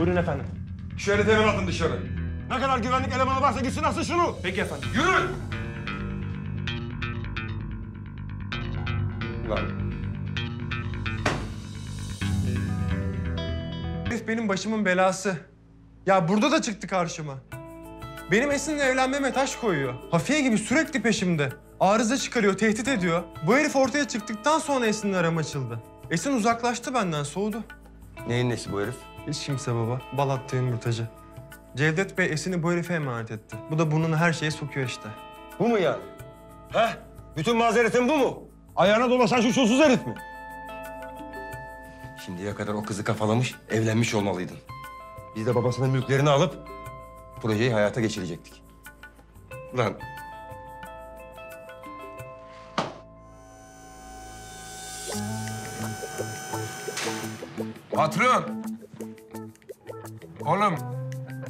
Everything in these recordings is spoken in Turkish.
Buyurun efendim. Şu herifi hemen atın dışarı. Ne kadar güvenlik elemanı varsa gitsin alsın şunu. Peki efendim. Yürü! Lan. Herif benim başımın belası. Ya burada da çıktı karşıma. Benim Esin'le evlenmeme taş koyuyor. Hafiye gibi sürekli peşimde. Arıza çıkarıyor, tehdit ediyor. Bu herif ortaya çıktıktan sonra Esin'le aram açıldı. Esin uzaklaştı benden, soğudu. Neyin nesi bu herif? Hiç kimse baba. Balat'ta yumurtacı. Cevdet Bey Esin'i bu herife emanet etti. Bu da burnunu her şeye sokuyor işte. Bu mu yani? Heh? Bütün mazeretin bu mu? Ayağına dolaşan şu çulsuz herif mi? Şimdiye kadar o kızı kafalamış, evlenmiş olmalıydın. Biz de babasının mülklerini alıp projeyi hayata geçirecektik. Lan. Patron. Oğlum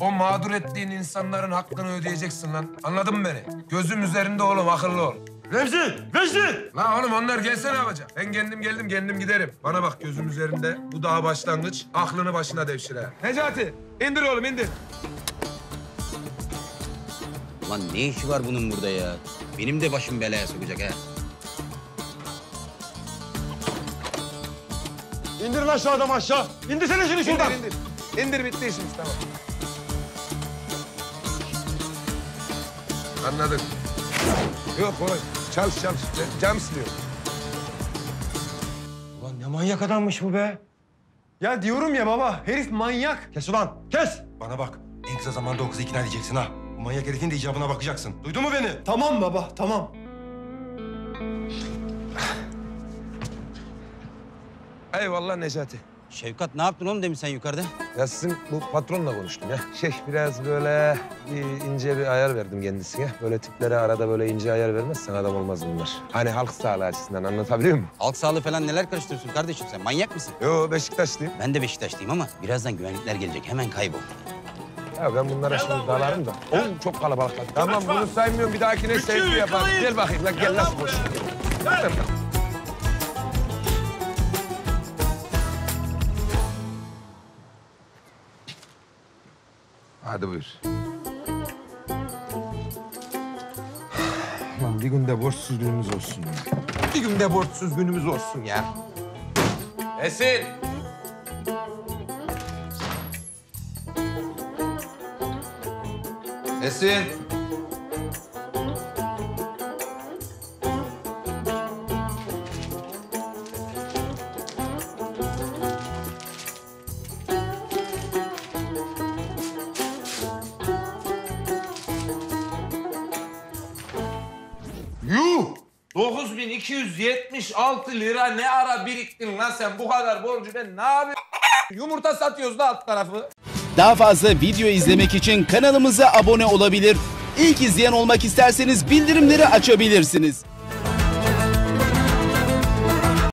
o mağdur ettiğin insanların hakkını ödeyeceksin lan. Anladın mı beni? Gözüm üzerinde oğlum akıllı ol. Remzi! Remzi! La oğlum onlar gelse ne yapacak? Ben kendim geldim kendim giderim. Bana bak gözüm üzerinde. Bu daha başlangıç. Aklını başına devşir ha. Necati indir oğlum indir. Lan ne işi var bunun burada ya? Benim de başım belaya sokacak ha. İndirin aşağı adamı aşağı. İndirsene şunu şuradan. İndir indir. İndir bitti işimiz tamam. Anladık. Yok oğlum çalış çalış. Cam siliyorum. Ulan ne manyak adammış bu be. Ya diyorum ya baba, herif manyak. Kes ulan, kes! Bana bak, en kısa zamanda o kızı ikna edeceksin ha. Bu manyak herifin de icabına bakacaksın. Duydun mu beni? Tamam baba, tamam. Eyvallah Necati. Şevkat ne yaptın oğlum demin sen yukarıda? Ya sizin bu patronla konuştum ya. Şey biraz böyle bir ince bir ayar verdim kendisine. Böyle tiplere arada böyle ince ayar vermezsen adam olmaz bunlar. Hani halk sağlığı açısından anlatabiliyor muyum? Halk sağlığı falan neler karıştırıyorsun kardeşim sen? Manyak mısın? Yo Beşiktaşlıyım. Ben de Beşiktaşlıyım ama birazdan güvenlikler gelecek. Hemen kaybol. Ya ben bunlara şimdi dalarım da. Oo çok kalabalıklar. Tamam bunu saymıyorum bir dahakine sevgi yaparım. Gel bakayım lan gel nasıl boş. Gel. Hadi buyur. Lan bir günde borçsuz günümüz olsun ya. Bir günde borçsuz günümüz olsun ya. Esin. Esin. Yuh! 9276 lira ne ara biriktin lan sen bu kadar borcu ben ne yapayım? Yumurta satıyoruz da alt tarafı. Daha fazla video izlemek için kanalımıza abone olabilir. İlk izleyen olmak isterseniz bildirimleri açabilirsiniz.